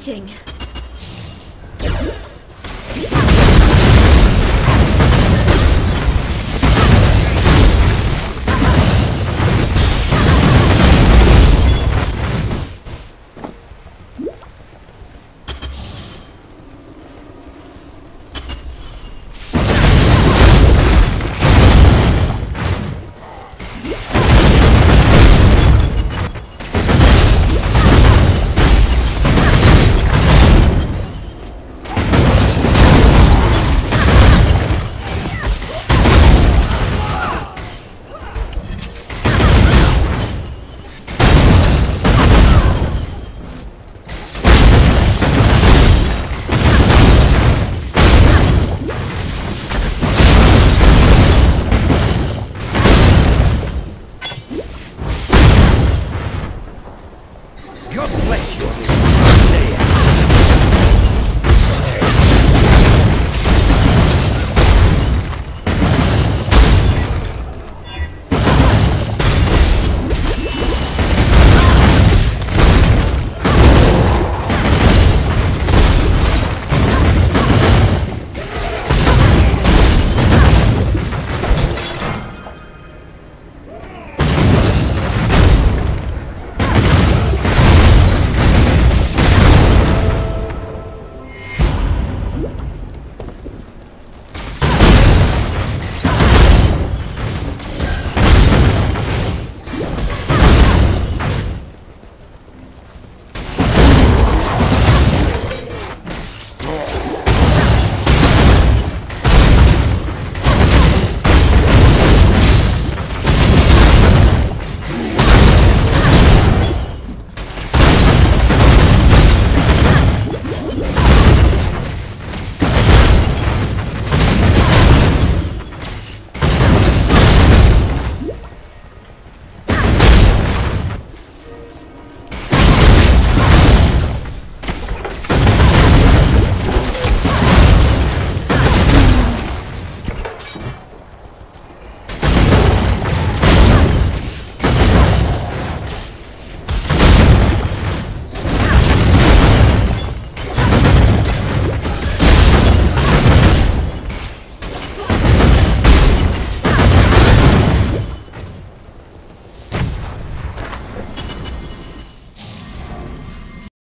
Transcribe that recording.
waiting.